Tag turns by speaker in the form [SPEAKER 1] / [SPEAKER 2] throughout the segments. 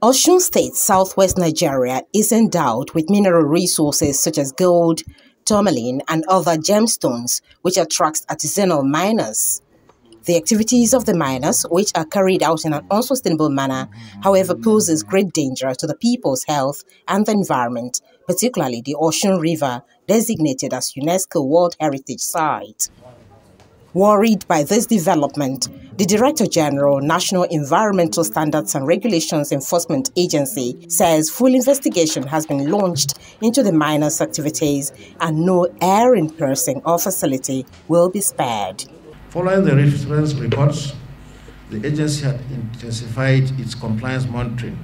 [SPEAKER 1] Osun State, southwest Nigeria, is endowed with mineral resources such as gold, tourmaline, and other gemstones, which attracts artisanal miners. The activities of the miners, which are carried out in an unsustainable manner, however, poses great danger to the people's health and the environment, particularly the Osun River, designated as UNESCO World Heritage Site. Worried by this development, the Director General, National Environmental Standards and Regulations Enforcement Agency, says full investigation has been launched into the miners' activities and no erring person or facility will be spared.
[SPEAKER 2] Following the reference reports, the agency had intensified its compliance monitoring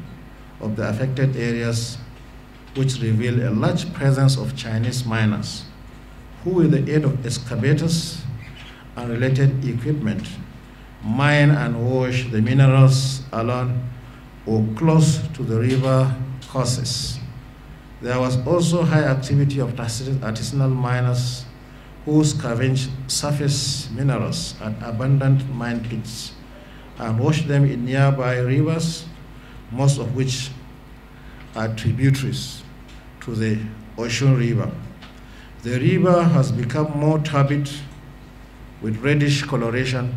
[SPEAKER 2] of the affected areas, which revealed a large presence of Chinese miners who, with the aid of excavators, and related equipment mine and wash the minerals along or close to the river courses. There was also high activity of artisanal miners who scavenged surface minerals at abandoned mine pits and washed them in nearby rivers, most of which are tributaries to the Osun River. The river has become more turbid with reddish coloration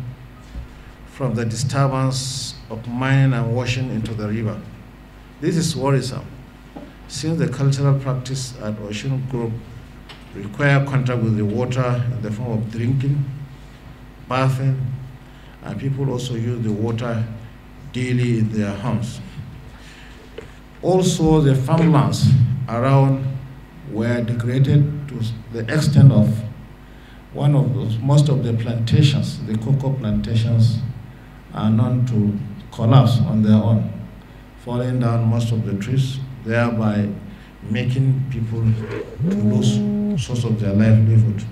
[SPEAKER 2] from the disturbance of mining and washing into the river. This is worrisome since the cultural practice at Osun Grove require contact with the water in the form of drinking, bathing, and people also use the water daily in their homes. Also, the farmlands around were degraded to the extent of one of those, most of the plantations, the cocoa plantations, are known to collapse on their own, falling down most of the trees, thereby making people to lose source of their livelihood.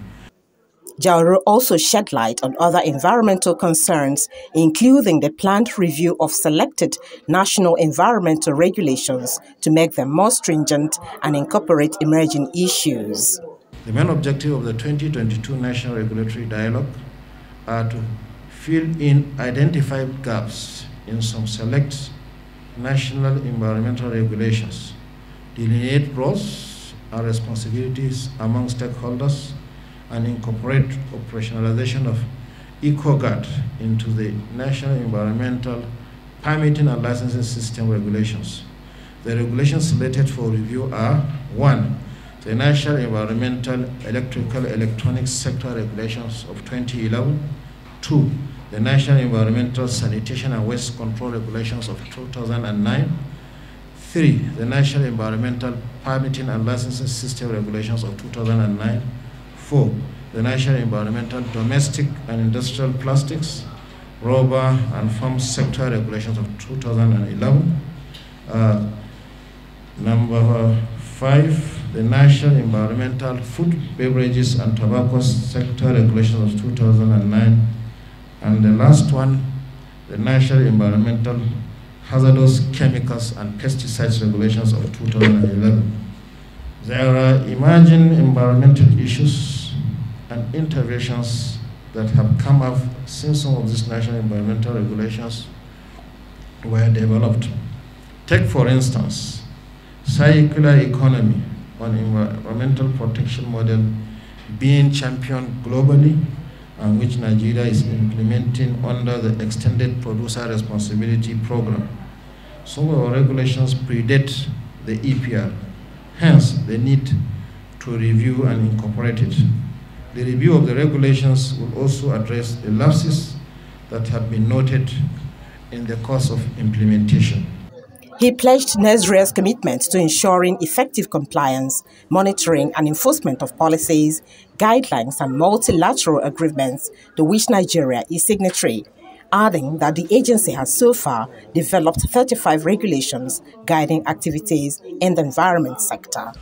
[SPEAKER 1] Jauro also shed light on other environmental concerns, including the planned review of selected national environmental regulations to make them more stringent and incorporate emerging issues.
[SPEAKER 2] The main objective of the 2022 National Regulatory Dialogue are to fill in identified gaps in some select national environmental regulations, delineate roles and responsibilities among stakeholders, and incorporate operationalization of EcoGuard into the national environmental permitting and licensing system regulations. The regulations slated for review are 1 the National Environmental Electrical Electronics Sector Regulations of 2011. Two, the National Environmental Sanitation and Waste Control Regulations of 2009. Three, the National Environmental Permitting and Licensing System Regulations of 2009. Four, the National Environmental Domestic and Industrial Plastics, Rubber and Farm Sector Regulations of 2011. Uh, number five, the National Environmental Food, Beverages and Tobacco Sector Regulations of 2009, and the last one, the National Environmental Hazardous Chemicals and Pesticides Regulations of 2011. There are emerging environmental issues and interventions that have come up since some of these national environmental regulations were developed. Take, for instance, circular economy on environmental protection model being championed globally and which Nigeria is implementing under the Extended Producer Responsibility Program. Some of our regulations predate the EPR, hence the need to review and incorporate it. The review of the regulations will also address the lapses that have been noted in the course of implementation.
[SPEAKER 1] He pledged Nigeria's commitment to ensuring effective compliance, monitoring and enforcement of policies, guidelines and multilateral agreements to which Nigeria is signatory, adding that the agency has so far developed 35 regulations guiding activities in the environment sector.